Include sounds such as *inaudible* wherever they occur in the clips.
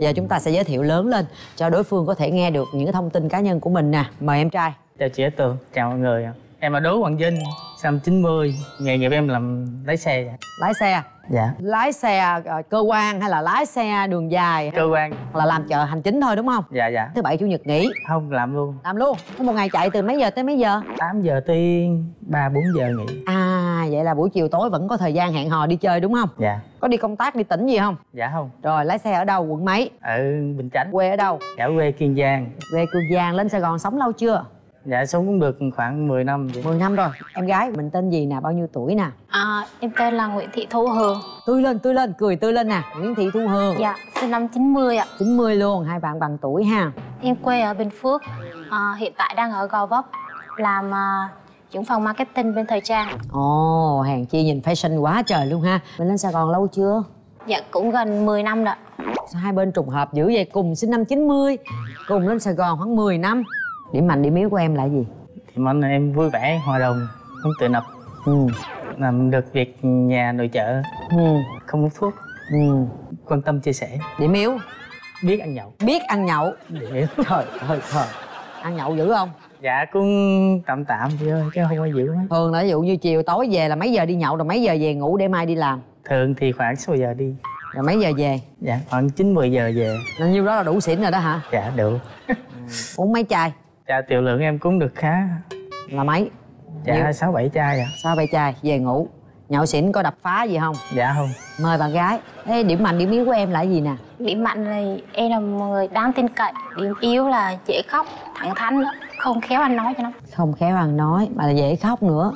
giờ chúng ta sẽ giới thiệu lớn lên cho đối phương có thể nghe được những thông tin cá nhân của mình nè. Mời em trai. Chào chị Á Tường chào mọi người em là Đỗ Hoàng Vinh năm 90 nghề nghiệp em làm lái xe lái xe dạ. Lái xe ờ, cơ quan hay là lái xe đường dài? Cơ quan. Là làm chợ hành chính thôi đúng không? Dạ dạ. Thứ bảy chủ nhật nghỉ. Không làm luôn. Làm luôn? Có một ngày chạy từ mấy giờ tới mấy giờ? 8 giờ tới 3 4 giờ nghỉ. À vậy là buổi chiều tối vẫn có thời gian hẹn hò đi chơi đúng không? Dạ. Có đi công tác đi tỉnh gì không? Dạ không. Rồi lái xe ở đâu? Quận mấy? Ở Bình Chánh. Quê ở đâu? Dạ quê Kiên Giang. Quê cương giang lên sài gòn sống lâu chưa dạ sống cũng được khoảng 10 năm vậy 10 năm rồi. Em gái mình tên gì nè? Bao nhiêu tuổi nè? À, em tên là Nguyễn Thị Thu Hường. Tươi lên tươi lên cười tươi lên nè. Nguyễn thị thu hương Dạ, sinh năm 90 ạ. 90 luôn hai bạn bằng tuổi ha. Em quê ở Bình Phước. À, Hiện tại đang ở Gò Vấp Làm à, trưởng phòng marketing bên thời trang. Ồ hàng chi nhìn fashion quá trời luôn ha. Mình lên sài gòn lâu chưa? Dạ, cũng gần 10 năm rồi Sao hai bên trùng hợp dữ vậy. Cùng sinh năm 90 cùng lên sài gòn khoảng 10 năm điểm mạnh điểm yếu của em là gì? Thì anh em vui vẻ hòa đồng không tự lập. Ừ. Làm được việc nhà nội trợ. Ừ. Không hút thuốc. Ừ. Quan tâm chia sẻ. Điểm yếu? Biết ăn nhậu. Biết ăn nhậu. Điểm yếu trời ơi trời ăn nhậu dữ không? Dạ cũng tạm tạm chị ơi chứ không có dữ mấy thường là ví dụ như chiều tối về là mấy giờ đi nhậu rồi mấy giờ về ngủ để mai đi làm? Thường thì khoảng 6 giờ đi. Rồi mấy giờ về? Dạ khoảng 9 10 giờ về. Là nhiêu đó là đủ xỉn rồi đó hả? Dạ được uống mấy chai dạ tiểu lượng em cũng được khá. Là mấy? Dạ Nhiều. sáu bảy chai ạ sao bảy chai về ngủ. Nhậu xỉn có đập phá gì không? Dạ không. Mời bạn gái. Ê, điểm mạnh điểm yếu của em là cái gì nè? Điểm mạnh là em là một người đáng tin cậy. Điểm yếu là dễ khóc, thẳng thắn đó. Không khéo ăn nói cho nó. Không khéo ăn nói mà là dễ khóc nữa.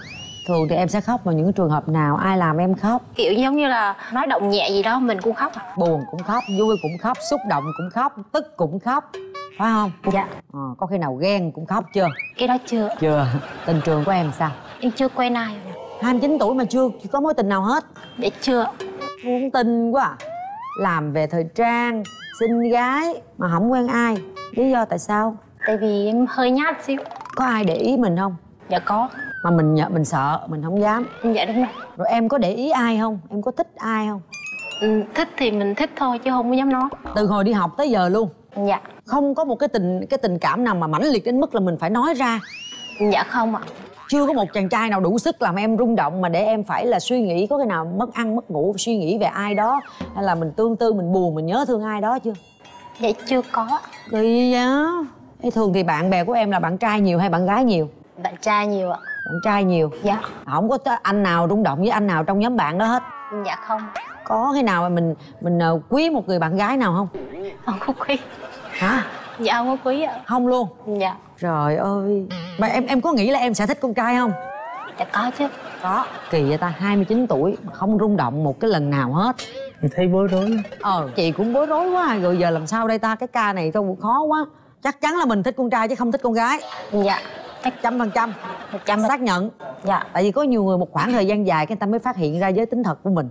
Thường thì em sẽ khóc vào những trường hợp nào ai làm em khóc? Kiểu giống như là nói động nhẹ gì đó mình cũng khóc à. buồn cũng khóc vui cũng khóc xúc động cũng khóc tức cũng khóc phải không? Dạ, ờ, có khi nào ghen cũng khóc chưa? Cái đó chưa. Chưa. Tình trường của em sao? Em chưa quen ai 29 tuổi mà chưa có mối tình nào hết. Dạ chưa. Muốn tin quá à. làm về thời trang xinh gái mà không quen ai. Lý do tại sao? Tại vì em hơi nhát xíu. Có ai để ý mình không? Dạ có. Mà mình mình sợ mình không dám. Dạ đúng rồi. Rồi em có để ý ai không? Em có thích ai không? Ừ, Thích thì mình thích thôi chứ không có dám nói. Từ hồi đi học tới giờ luôn. Dạ không có một cái tình cái tình cảm nào mà mãnh liệt đến mức là mình phải nói ra. Dạ không ạ. Chưa có một chàng trai nào đủ sức làm em rung động mà để em phải là suy nghĩ có cái nào mất ăn mất ngủ suy nghĩ về ai đó hay là mình tương tư mình buồn mình nhớ thương ai đó chưa? Dạ chưa có kỳ vậy? Ê, thường thì bạn bè của em là bạn trai nhiều hay bạn gái nhiều? Bạn trai nhiều ạ. Bạn trai nhiều. Dạ. Không có anh nào rung động với anh nào trong nhóm bạn đó hết. Dạ không có cái nào mà mình mình ờ, quý một người bạn gái nào không? Không có quý hả? Dạ không có quý ạ. Không luôn? Dạ. Trời ơi. Mà em em có nghĩ là em sẽ thích con trai không? Dạ có chứ. Có. Kỳ vậy ta 29 tuổi mà không rung động một cái lần nào hết. Em thấy bối rối ờ chị cũng bối rối quá. Rồi giờ làm sao đây ta? Cái ca này tôi cũng khó quá. Chắc chắn là mình thích con trai chứ không thích con gái. Dạ. Chắc trăm phần trăm. Một trăm. Xác nhận. Dạ. Tại vì có nhiều người một khoảng thời gian dài cái người ta mới phát hiện ra giới tính thật của mình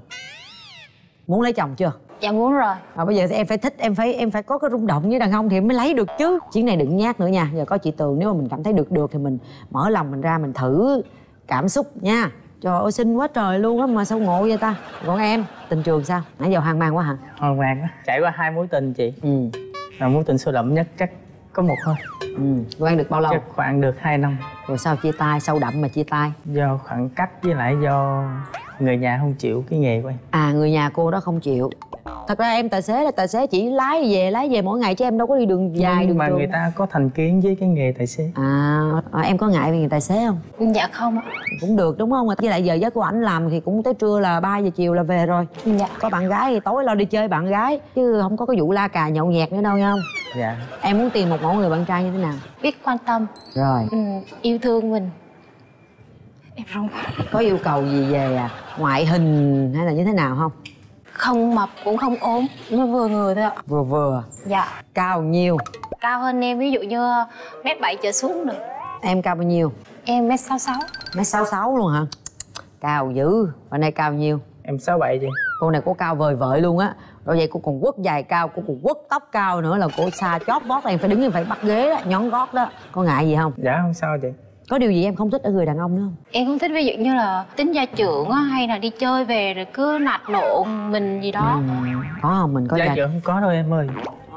muốn lấy chồng chưa? Dạ muốn rồi. Mà bây giờ thì em phải thích em phải em phải có cái rung động với đàn ông thì em mới lấy được chứ. Chuyến này đừng nhát nữa nha. Giờ có chị tường nếu mà mình cảm thấy được được thì mình mở lòng mình ra mình thử cảm xúc nha. Trời ơi xinh quá trời luôn á mà sao ngộ vậy ta? Còn em tình trường sao? Nãy giờ hoang mang quá hả? Hoang mang quá. Trải qua hai mối tình chị. Ừ. Mà mối tình sâu đậm nhất chắc có một thôi. Ừ quen được bao lâu? Chắc khoảng được 2 năm. Rồi sao chia tay? Sâu đậm mà chia tay? Do khoảng cách với lại do người nhà không chịu cái nghề của em. À người nhà cô đó không chịu. Thật ra em tài xế là tài xế chỉ lái về lái về mỗi ngày chứ em đâu có đi đường dài Nhưng đường mà trường. người ta có thành kiến với cái nghề tài xế. À, à em có ngại về người tài xế không? Dạ không ạ. Cũng được đúng không? Với lại giờ giấc của ảnh làm thì cũng tới trưa là 3 giờ chiều là về rồi. Dạ. Có bạn gái thì tối lo đi chơi bạn gái chứ không có cái vụ la cà nhậu nhẹt nữa đâu nha không dạ. Em muốn tìm một mẫu người bạn trai như thế nào? Biết quan tâm. Rồi. Ừ, Yêu thương mình. Em không có yêu cầu gì về à, ngoại hình hay là như thế nào không? Không mập cũng không ốm Nó vừa người thôi ạ. Vừa vừa. Dạ. Cao nhiêu? Cao hơn em ví dụ như mét bảy trở xuống được. Em cao bao nhiêu? Em mét sáu sáu. Mét sáu sáu luôn hả? Cao dữ. Và nay cao nhiêu? Em sáu bảy chị. Cô này cô cao vời vợi luôn á rồi vậy cô còn quất dài cao cô còn quất tóc cao nữa là cô xa chót vót em phải đứng em phải bắt ghế đó nhón gót đó. Có ngại gì không? Dạ không sao chị. Có điều gì em không thích ở người đàn ông nữa không? Em không thích ví dụ như là tính gia trưởng á, hay là đi chơi về rồi cứ nạt nộ mình gì đó. Ừ, có không? Mình có dạ gia giờ không có đâu em ơi.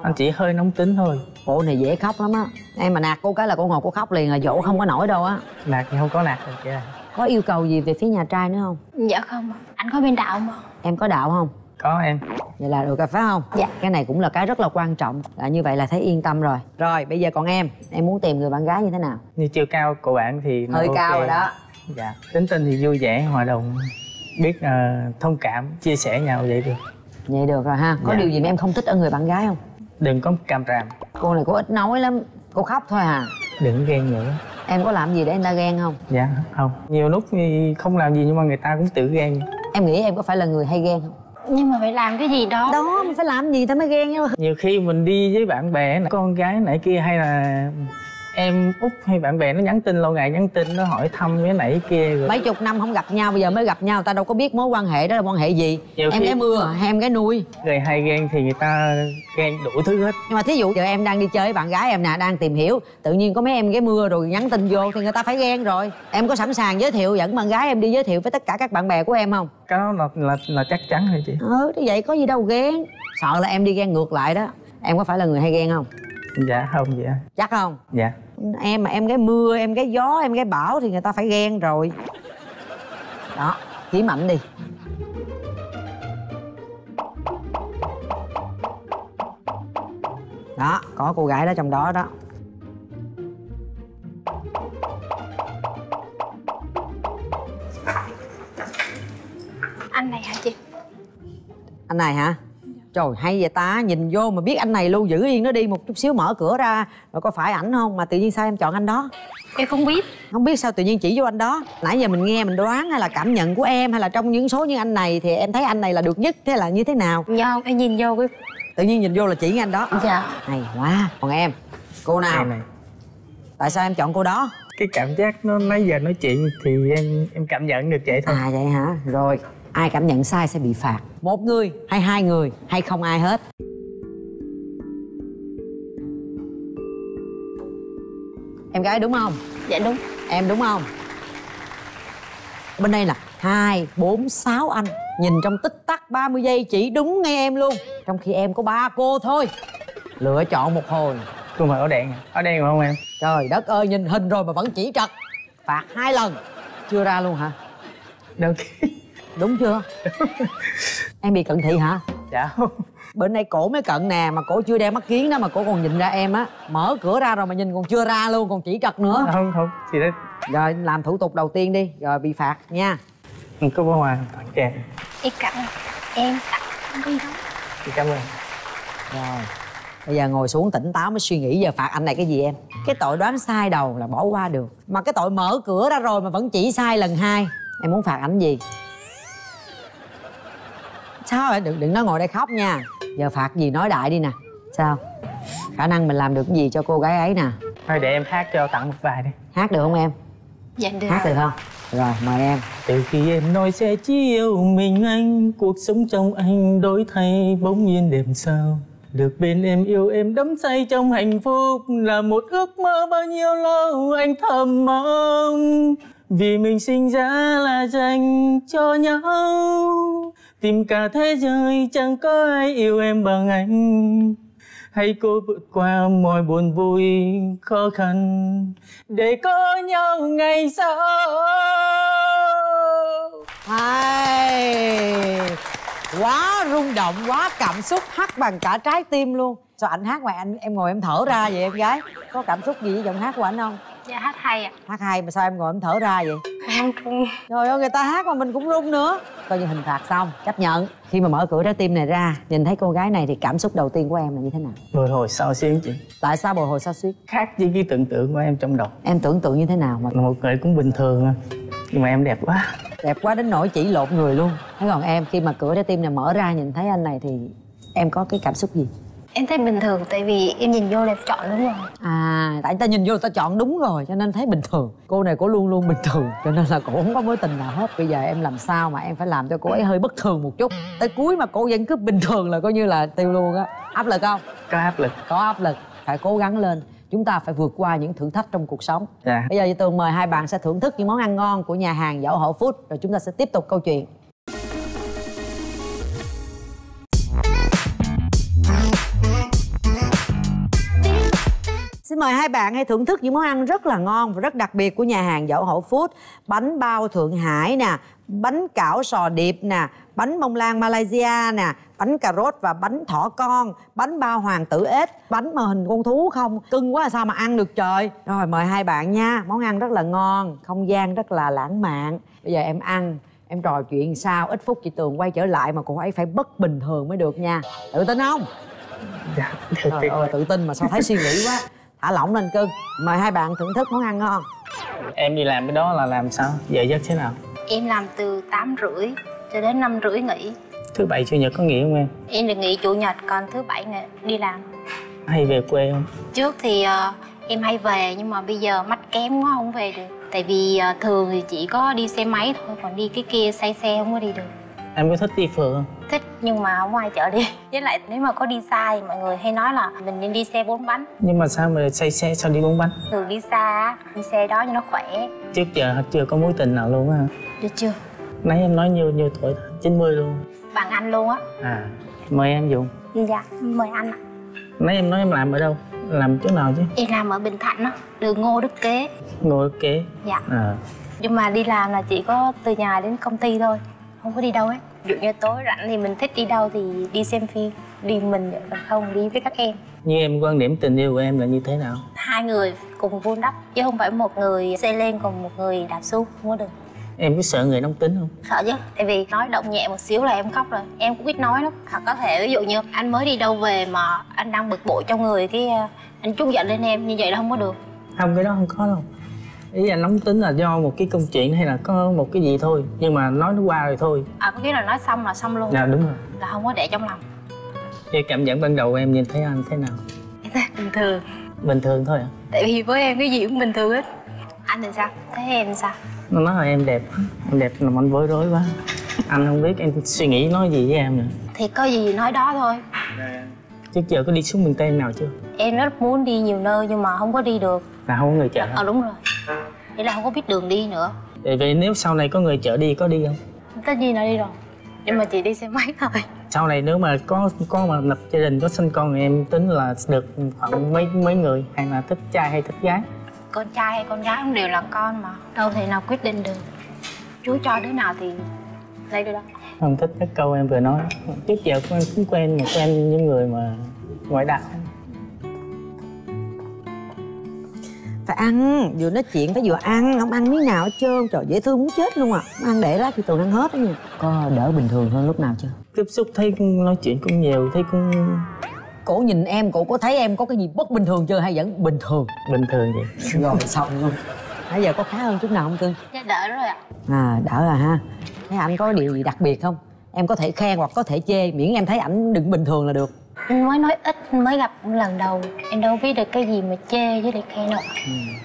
Anh chỉ hơi nóng tính thôi. Cô này dễ khóc lắm á. Em mà nạt cô cái là cô ngồi cô khóc liền à dỗ không có nổi đâu á. Nạt thì không có nạt được chị ơi có yêu cầu gì về phía nhà trai nữa không? Dạ không anh có bên đạo không em có đạo không có em. Vậy là được rồi phải không? Dạ. cái này cũng là cái rất là quan trọng. Là như vậy là thấy yên tâm rồi. Rồi bây giờ còn em. Em muốn tìm người bạn gái như thế nào? Như chiều cao của bạn thì hơi ok. cao rồi đó. Dạ. Tính tình thì vui vẻ hòa đồng. Biết ờ, thông cảm chia sẻ nhau vậy được. Vậy được rồi ha. Có Dạ. điều gì mà em không thích ở người bạn gái không? Đừng có càm ràm. Cô này cô ít nói lắm. Cô khóc thôi à. Đừng ghen nữa. Em có làm gì để anh ta ghen không? Dạ không. Nhiều lúc thì không làm gì nhưng mà người ta cũng tự ghen. Em nghĩ em có phải là người hay ghen không nhưng mà phải làm cái gì đó. Đó mình phải làm gì ta mới ghen nhau. Nhiều khi mình đi với bạn bè con gái nãy kia hay là em út hay bạn bè nó nhắn tin lâu ngày nhắn tin nó hỏi thăm cái nãy kia rồi. Mấy chục năm không gặp nhau bây giờ mới gặp nhau ta đâu có biết mối quan hệ đó là quan hệ gì. Nhiều em khi- cái mưa hay em cái nuôi. Người hay ghen thì người ta ghen đủ thứ hết. Nhưng mà thí dụ giờ em đang đi chơi với bạn gái em nè đang tìm hiểu tự nhiên có mấy em cái mưa rồi nhắn tin vô thì người ta phải ghen rồi. Em có sẵn sàng giới thiệu dẫn bạn gái em đi giới thiệu với tất cả các bạn bè của em không? Cái đó là là, là chắc chắn thôi chị. Ừ thế vậy có gì đâu ghen. Sợ là em đi ghen ngược lại đó. Em có phải là người hay ghen không dạ không dạ chắc không? Dạ. Em mà em cái mưa em cái gió em cái bão thì người ta phải ghen rồi. Đó chỉ mạnh đi. Đó có cô gái đó trong đó đó. Anh này hả chị? Anh này hả trời hay vậy ta? Nhìn vô mà biết anh này luôn giữ yên nó đi một chút xíu mở cửa ra. Rồi có phải ảnh không? Mà tự nhiên sao em chọn anh đó? Em không biết. Không biết sao tự nhiên chỉ vô anh đó. Nãy giờ mình nghe mình đoán hay là cảm nhận của em hay là trong những số như anh này thì em thấy anh này là được nhất thế là như thế nào? Dạ không em nhìn vô cái tự nhiên nhìn vô là chỉ anh đó. Dạ. Hay quá. Còn em cô nào? Em này. Tại sao em chọn cô đó? Cái cảm giác nó nãy giờ nói chuyện thì em em cảm nhận được vậy thôi. À vậy hả? Rồi ai cảm nhận sai sẽ bị phạt. Một người hay hai người hay không ai hết. Em gái đúng không? Dạ đúng. Em đúng không? Bên đây là hai bốn sáu anh nhìn trong tích tắc 30 giây chỉ đúng ngay em luôn. Trong khi em có ba cô thôi. Lựa chọn một hồi. Cô mời ở đèn ở đèn không em? Trời đất ơi nhìn hình rồi mà vẫn chỉ trật. Phạt hai lần. Chưa ra luôn hả? Đâu đúng chưa? *laughs* Em bị cận thị hả? Dạ. Không bên đây cổ mới cận nè mà cổ chưa đeo mắt kiến đó mà cổ còn nhìn ra em á. Mở cửa ra rồi mà nhìn còn chưa ra luôn còn chỉ trật nữa. Không không thì đó rồi làm thủ tục đầu tiên đi rồi bị phạt nha. Không có bó hoa tặng cho em em cảm em tặng không có gì đâu chị cảm ơn. Rồi bây giờ ngồi xuống tỉnh táo mới suy nghĩ giờ phạt anh này cái gì em. Cái tội đoán sai đầu là bỏ qua được. Mà cái tội mở cửa ra rồi mà vẫn chỉ sai lần hai em muốn phạt ảnh gì sao vậy đừng đừng nói ngồi đây khóc nha. Giờ phạt gì nói đại đi nè. Sao? Khả năng mình làm được cái gì cho cô gái ấy nè? Thôi để em hát cho tặng một vài đi. Hát được không em? Dạ được. Hát được không? Rồi mời em. Từ khi em nói sẽ chỉ yêu mình anh cuộc sống trong anh đổi thay bỗng nhiên đêm sao. Được bên em yêu em đắm say trong hạnh phúc là một ước mơ bao nhiêu lâu anh thầm mong. Vì mình sinh ra là dành cho nhau tìm cả thế giới chẳng có ai yêu em bằng anh. Hãy cố vượt qua mọi buồn vui khó khăn để có nhau ngày sau. Hay quá rung động quá cảm xúc hát bằng cả trái tim luôn. Sao anh hát ngoài anh em ngồi em thở ra vậy em gái? Có cảm xúc gì với giọng hát của anh không? Dạ hát hay ạ. Hát hay mà sao em ngồi em thở ra vậy? Không trung trời ơi người ta hát mà mình cũng run nữa coi như hình phạt xong chấp nhận. Khi mà mở cửa trái tim này ra nhìn thấy cô gái này thì cảm xúc đầu tiên của em là như thế nào? Bồi hồi sao xuyến chị? Tại sao bồi hồi sao xuyết khác với cái tưởng tượng của em trong đầu. Em tưởng tượng như thế nào mà? Một người cũng bình thường à. nhưng mà em đẹp quá. Đẹp quá đến nỗi chỉ lộn người luôn. Thế còn em khi mà cửa trái tim này mở ra nhìn thấy anh này thì em có cái cảm xúc gì em thấy bình thường tại vì em nhìn vô là em chọn đúng rồi. À tại ta nhìn vô ta chọn đúng rồi cho nên thấy bình thường. Cô này cô luôn luôn bình thường cho nên là cô không có mối tình nào hết. Bây giờ em làm sao mà em phải làm cho cô ấy hơi bất thường một chút? Tới cuối mà cô vẫn cứ bình thường là coi như là tiêu luôn á. Áp lực không? Có áp lực. Có áp lực. Phải cố gắng lên. Chúng ta phải vượt qua những thử thách trong cuộc sống. Dạ. Bây giờ Chị tường mời hai bạn sẽ thưởng thức những món ăn ngon của nhà hàng dẫu hậu food rồi chúng ta sẽ tiếp tục câu chuyện Xin mời hai bạn hãy thưởng thức những món ăn rất là ngon và rất đặc biệt của nhà hàng Dậu Hậu Food. Bánh bao Thượng Hải nè, bánh cảo sò điệp nè, bánh bông lan Malaysia nè, bánh cà rốt và bánh thỏ con, bánh bao hoàng tử ếch, bánh mà hình con thú không, cưng quá sao mà ăn được trời. Rồi mời hai bạn nha, món ăn rất là ngon, không gian rất là lãng mạn. Bây giờ em ăn, em trò chuyện sao, ít phút chị Tường quay trở lại mà cô ấy phải bất bình thường mới được nha. Tự tin không? dạ Trời ơi, tự tin mà sao thấy suy nghĩ quá. Thả lỏng lên cưng. Mời hai bạn thưởng thức món ăn ngon. em đi làm cái đó là làm sao? Giờ giấc thế nào? Em làm từ tám rưỡi cho đến năm rưỡi nghỉ. Thứ bảy chủ nhật có nghỉ không em? Em được nghỉ chủ nhật còn thứ bảy nghỉ- đi làm. Hay về quê không? Trước thì ờ, em hay về nhưng mà bây giờ mắt kém quá không về được. Tại vì ờ, thường thì chỉ có đi xe máy thôi còn đi cái kia say xe không có đi được em có thích đi phượt không? Thích nhưng mà không ai chở đi. Với lại nếu mà có đi xa thì mọi người hay nói là mình nên đi xe bốn bánh. Nhưng mà sao mà say xe sao đi bốn bánh? Thường đi xa đi xe đó cho nó khỏe. Trước giờ chưa có mối tình nào luôn á được chưa? Nãy em nói nhiêu nhiêu tuổi? 90 luôn. Bằng anh luôn á. À mời em dùng dạ mời anh ạ. Nãy em nói em làm ở đâu? Làm chỗ nào chứ? Em làm ở bình thạnh á đường ngô đức kế. Ngồi kế. Dạ. À. Nhưng mà đi làm là chỉ có từ nhà đến công ty thôi không có đi đâu hết. Ví dụ như tối rảnh thì mình thích đi đâu thì đi xem phim đi mình vậy, còn không đi với các em. Như em quan điểm tình yêu của em là như thế nào? Hai người cùng vun đắp chứ không phải một người xây lên còn một người đạp xuống không có được. Em có sợ người nóng tính không? Sợ chứ tại vì nói động nhẹ một xíu là em khóc rồi. Em cũng biết nói lắm. Hoặc có thể ví dụ như anh mới đi đâu về mà anh đang bực bội trong người cái à, anh trút giận lên em như vậy là không có được. Không cái đó không có đâu ý anh nóng tính là do một cái công chuyện hay là có một cái gì thôi. Nhưng mà nói nó qua rồi thôi. À có nghĩa là nói xong là xong luôn. Dạ đúng rồi. Là không có để trong lòng. Cái cảm nhận ban đầu em nhìn thấy anh thế nào? Em thấy bình thường. Bình thường thôi à tại vì với em cái gì cũng bình thường hết. Anh thì sao? Thấy em sao? Nó nói là em đẹp em đẹp làm anh bối rối quá. Anh không biết em suy nghĩ nói gì với em nữa. Thì có gì nói đó thôi trước giờ có đi xuống miền tây nào chưa? Em rất muốn đi nhiều nơi nhưng mà không có đi được. Là không có người chở ờ đúng rồi. Vậy là không có biết đường đi nữa. Vậy vậy nếu sau này có người chở đi có đi không? Tất nhiên là đi rồi. Nhưng mà chỉ đi xe máy thôi. Sau này nếu mà có có mà lập gia đình có sinh con thì em tính là được khoảng mấy mấy người? Hay là thích trai hay thích gái? Con trai hay con gái cũng đều là con mà. Đâu thể nào quyết định được. Chú cho đứa nào thì lấy đứa đó. Không thích cái câu em vừa nói. Trước giờ quen cũng quen mà quen những người mà ngoại đạo. Phải ăn vừa nói chuyện phải vừa ăn. Không ăn miếng nào hết trơn. Trời dễ thương muốn chết luôn à. Ăn để đó thì tường ăn hết đó nha. Có đỡ bình thường hơn lúc nào chưa? Tiếp xúc thấy nói chuyện cũng nhiều thấy cũng cổ nhìn em cổ có thấy em có cái gì bất bình thường chưa hay vẫn bình thường? Bình thường vậy. Rồi xong luôn. Nãy giờ có khá hơn chút nào không cưng? Dạ đỡ rồi ạ. À đỡ rồi ha thấy anh có điều gì đặc biệt không? Em có thể khen hoặc có thể chê miễn em thấy ảnh đừng bình thường là được. Mới nói ít mới gặp lần đầu. Em đâu biết được cái gì mà chê với lại khen đâu.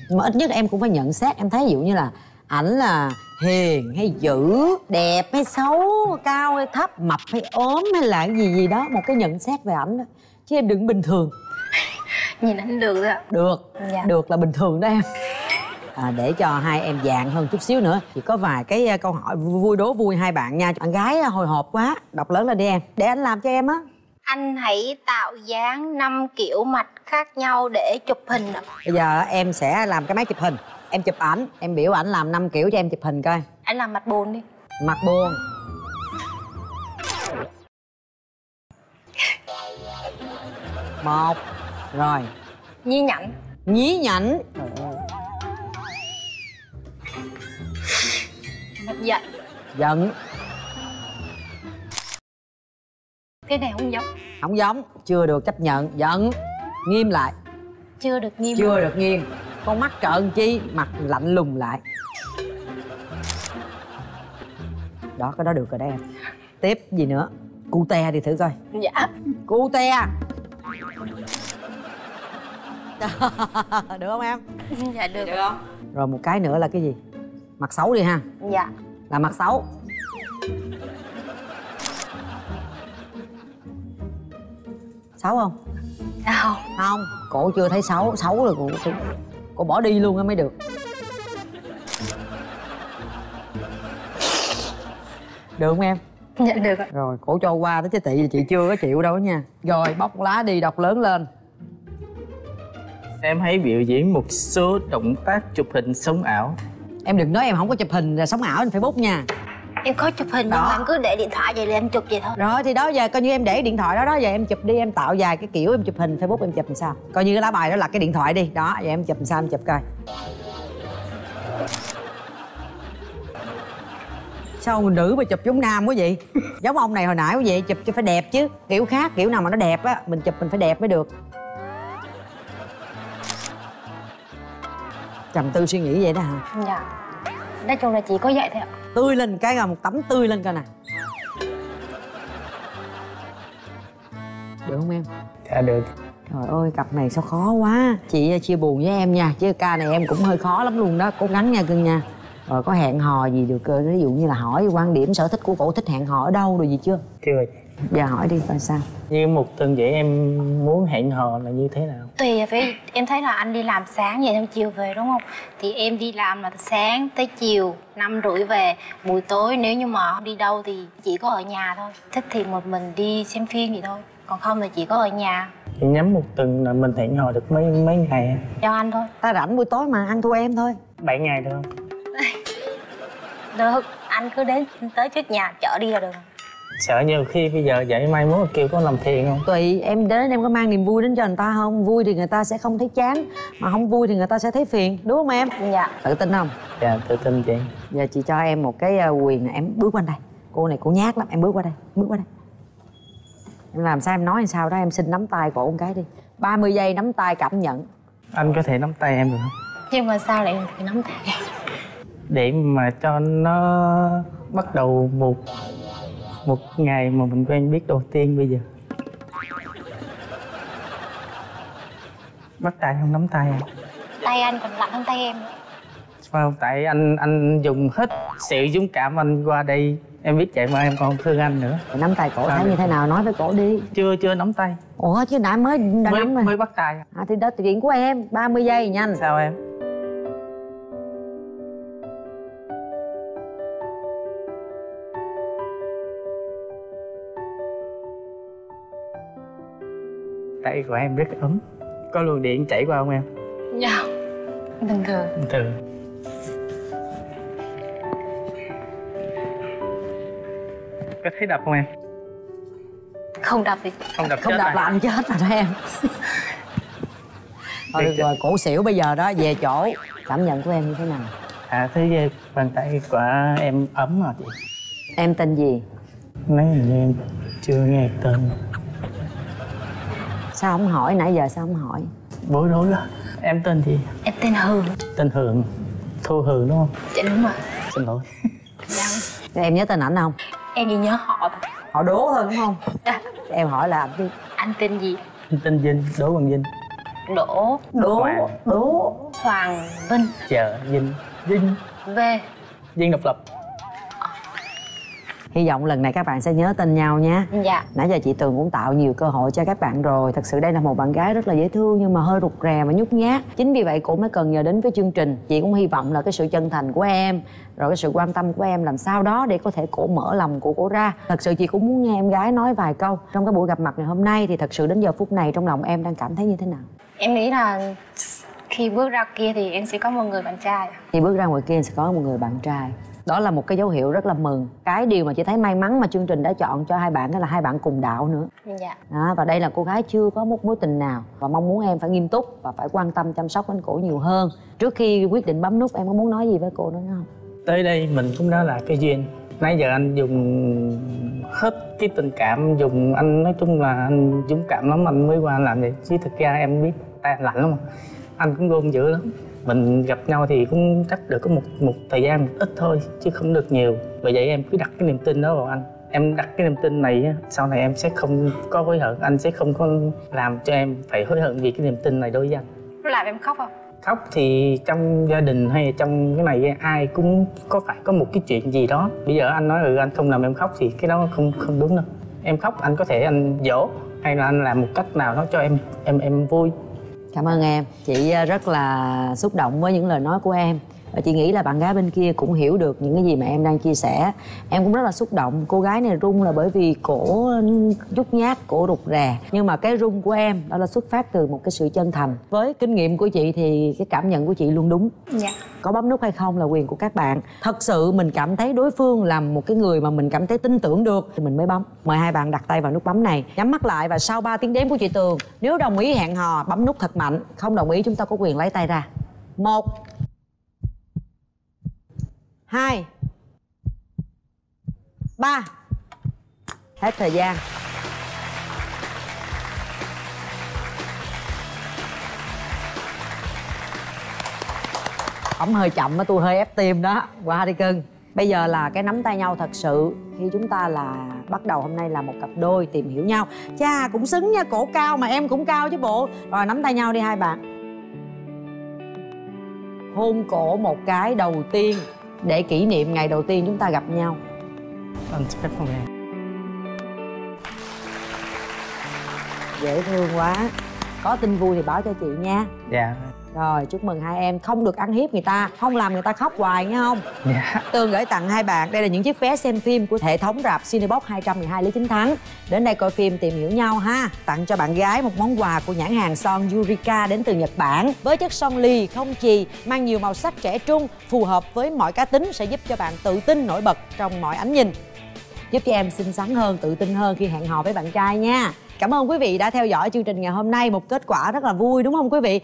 Nhưng mà ít nhất em cũng phải nhận xét em thấy ví dụ như là ảnh là hiền hay dữ đẹp hay xấu cao hay thấp mập hay ốm hay là cái gì gì đó một cái nhận xét về ảnh đó. Chứ em đừng bình thường. *laughs* Nhìn anh được ạ được. Dạ. được là bình thường đó em à, để cho hai em dạng hơn chút xíu nữa. Chỉ có vài cái à, câu hỏi vui đố vui hai bạn nha. Bạn gái à, hồi hộp quá đọc lớn lên đi em. Để anh làm cho em á. Anh hãy tạo dáng năm kiểu mặt khác nhau để chụp hình ạ. Bây giờ em sẽ làm cái máy chụp hình. Em chụp ảnh. Em biểu ảnh làm năm kiểu cho em chụp hình coi. Anh làm mặt buồn đi. Mặt buồn. Một. Rồi. Nhí nhảnh. Nhí nhảnh giận giận. Cái này không giống. Không giống. Chưa được chấp nhận. Giận. Nghiêm lại. Chưa được nghiêm. Chưa được nghiêm. Con mắt trợn chi? Mặt lạnh lùng lại. Đó cái đó được rồi đó em. Tiếp gì nữa? Cu te đi thử coi. Dạ. Cu te. *laughs* Được không em? Dạ được. Không rồi một cái nữa là cái gì mặt xấu đi ha. Dạ. Là mặt xấu. Xấu không? Đâu không. Cổ chưa thấy xấu. Xấu là cổ cổ bỏ đi luôn á mới được. Được không em? Dạ được ạ. Rồi cổ cho qua đó chứ tị là chị chưa có chịu đâu nha. Rồi bóc lá đi đọc lớn lên. Em hãy biểu diễn một số động tác chụp hình sống ảo em đừng nói em không có chụp hình là sống ảo trên facebook nha. Em có chụp hình nhưng Đó. mà em cứ để điện thoại vậy là em chụp vậy thôi. Rồi thì đó giờ coi như em để điện thoại đó đó giờ em chụp đi em tạo vài cái kiểu em chụp hình facebook em chụp làm sao? Coi như cái lá bài đó là cái điện thoại đi. Đó giờ em chụp làm sao em chụp coi. Sao người nữ mà chụp giống nam quá vậy? *laughs* Giống ông này hồi nãy quá vậy chụp cho phải đẹp chứ. Kiểu khác kiểu nào mà nó đẹp á mình chụp mình phải đẹp mới được trầm tư suy nghĩ vậy đó hả? Dạ. Nói chung là chỉ có vậy thôi ạ. Tươi lên cái là một tấm tươi lên coi nè. Được không em? Dạ được. Trời ơi cặp này sao khó quá. Chị chia buồn với em nha chứ ca này em cũng hơi khó lắm luôn đó. Cố gắng nha cưng nha. Rồi có hẹn hò gì được cơ? Ví dụ như là hỏi quan điểm sở thích của cổ thích hẹn hò ở đâu rồi gì chưa? Chưa giờ hỏi đi coi sao. Như một tuần vậy em muốn hẹn hò là như thế nào? Tùy với em thấy là anh đi làm sáng về xong chiều về đúng không? Thì em đi làm là từ sáng tới chiều năm rưỡi về buổi tối nếu như mà không đi đâu thì chỉ có ở nhà thôi. Thích thì một mình đi xem phim gì thôi còn không thì chỉ có ở nhà. Thì nhắm một tuần là mình hẹn hò được mấy mấy ngày cho anh thôi. Ta rảnh buổi tối mà ăn thua em thôi. Bảy ngày được không? *laughs* Được anh cứ đến tới trước nhà chở đi là được sợ nhiều khi bây giờ vậy mai mốt kêu có làm phiền không? Tùy em đến em có mang niềm vui đến cho người ta không? Vui thì người ta sẽ không thấy chán mà không vui thì người ta sẽ thấy phiền đúng không em? Dạ. Tự tin không? Dạ tự tin chị. Giờ chị cho em một cái ờ, quyền này em bước qua đây. Cô này cô nhát lắm em bước qua đây bước qua đây. Em làm sao em nói làm sao đó em xin nắm tay cổ một cái đi. 30 giây nắm tay cảm nhận. Anh có thể nắm tay em được không? Nhưng mà sao lại phải nắm tay để mà cho nó bắt đầu một một ngày mà mình quen biết đầu tiên bây giờ. Bắt tay không nắm tay em tay anh còn lạnh hơn tay em. Không? Tại anh anh dùng hết sự dũng cảm anh qua đây. Em biết vậy mà em còn thương anh nữa. Nắm tay cổ Sao thấy vậy? như thế nào? Nói với cổ đi. Chưa chưa nắm tay. Ủa chứ nãy mới đã mới, nắm rồi mới bắt tay à, thì đó chuyện của em. 30 giây nhanh. Sao em tay của em rất ấm. Có luồng điện chảy qua không em? Dạ. Bình thường. Bình thường. Có thấy đập không em? Không đập thì không đập không chết đập à? là anh chết rồi đó em. Thôi được rồi cổ xỉu bây giờ đó về chỗ. Cảm nhận của em như thế nào? À thế bàn tay của em ấm à chị? Em tên gì? Nói như em chưa nghe tên sao không hỏi? Nãy giờ sao không hỏi? Bối rối quá. Em tên gì? Em tên hường tên hường thu hường đúng không? Dạ đúng rồi. Xin lỗi. Dạ. Em nhớ tên ảnh không? Em chỉ nhớ họ thôi. Họ đố thôi đúng không? Dạ. em hỏi là đi anh tên gì? Anh tên vinh đỗ bằng vinh. Đỗ. Đố Hoàng. đố hoàng vinh. Chờ vinh. Vinh. V. Viên độc lập hy vọng lần này các bạn sẽ nhớ tên nhau nhé dạ. Nãy giờ chị tường cũng tạo nhiều cơ hội cho các bạn rồi. Thật sự đây là một bạn gái rất là dễ thương nhưng mà hơi rụt rè và nhút nhát. Chính vì vậy cô mới cần nhờ đến với chương trình. Chị cũng hy vọng là cái sự chân thành của em rồi cái sự quan tâm của em làm sao đó để có thể cổ mở lòng của cổ ra. Thật sự chị cũng muốn nghe em gái nói vài câu trong cái buổi gặp mặt ngày hôm nay. Thì thật sự đến giờ phút này trong lòng em đang cảm thấy như thế nào? Em nghĩ là khi bước ra kia thì em sẽ có một người bạn trai. Khi bước ra ngoài kia sẽ có một người bạn trai đó là một cái dấu hiệu rất là mừng. Cái điều mà chị thấy may mắn mà chương trình đã chọn cho hai bạn đó là hai bạn cùng đạo nữa. Dạ. Đó, và đây là cô gái chưa có một mối tình nào và mong muốn em phải nghiêm túc và phải quan tâm chăm sóc đến cổ nhiều hơn. Trước khi quyết định bấm nút em có muốn nói gì với cô nữa không? Tới đây mình cũng đã là cái duyên. Nãy giờ anh dùng hết cái tình cảm dùng anh nói chung là anh dũng cảm lắm anh mới qua làm vậy. Chứ thực ra em biết tay anh lạnh lắm. Mà anh cũng gôn dữ lắm mình gặp nhau thì cũng chắc được có một một thời gian ít thôi chứ không được nhiều. Bởi vậy em cứ đặt cái niềm tin đó vào anh. Em đặt cái niềm tin này á, sau này em sẽ không có hối hận anh sẽ không có làm cho em phải hối hận vì cái niềm tin này đối với anh. Có làm em khóc không? Khóc thì trong gia đình hay trong cái này ai cũng có phải có một cái chuyện gì đó. Bây giờ anh nói ừ anh không làm em khóc thì cái đó không không đúng đâu. Em khóc anh có thể anh dỗ hay là anh làm một cách nào đó cho em em em vui cảm ơn em. Chị ờ, rất là xúc động với những lời nói của em và chị nghĩ là bạn gái bên kia cũng hiểu được những cái gì mà em đang chia sẻ. Em cũng rất là xúc động. Cô gái này rung là bởi vì cổ nhút nhát cổ rụt rè. Nhưng mà cái rung của em đó là xuất phát từ một cái sự chân thành. Với kinh nghiệm của chị thì cái cảm nhận của chị luôn đúng. Dạ. Có bấm nút hay không là quyền của các bạn. Thật sự mình cảm thấy đối phương là một cái người mà mình cảm thấy tin tưởng được thì mình mới bấm. Mời hai bạn đặt tay vào nút bấm này. Nhắm mắt lại và sau 3 tiếng đếm của chị tường nếu đồng ý hẹn hò bấm nút thật mạnh. Không đồng ý chúng ta có quyền lấy tay ra. Một hai. Ba. Hết thời gian. Ổng hơi chậm á, tôi hơi ép tim đó. Qua đi cưng. Bây giờ là cái nắm tay nhau thật sự. Khi chúng ta là, bắt đầu hôm nay là một cặp đôi tìm hiểu nhau. Cha, cũng xứng nha, cổ cao mà em cũng cao chứ bộ. Rồi, nắm tay nhau đi hai bạn. Hôn cổ một cái đầu tiên để kỷ niệm ngày đầu tiên chúng ta gặp nhau. Xin phép không em. Dễ thương quá. Có tin vui thì báo cho chị nha. Dạ rồi chúc mừng hai em không được ăn hiếp người ta không làm người ta khóc hoài nghe không? Dạ. Tường gửi tặng hai bạn đây là những chiếc vé xem phim của hệ thống rạp Cinebox 212 Lý Chính Thắng. Đến đây coi phim tìm hiểu nhau ha. Tặng cho bạn gái một món quà của nhãn hàng son Yurika đến từ Nhật Bản. Với chất son lì, không chì, mang nhiều màu sắc trẻ trung Phù hợp với mọi cá tính sẽ giúp cho bạn tự tin nổi bật trong mọi ánh nhìn. Giúp cho em xinh xắn hơn, tự tin hơn khi hẹn hò với bạn trai nha. Cảm ơn quý vị đã theo dõi chương trình ngày hôm nay Một kết quả rất là vui đúng không quý vị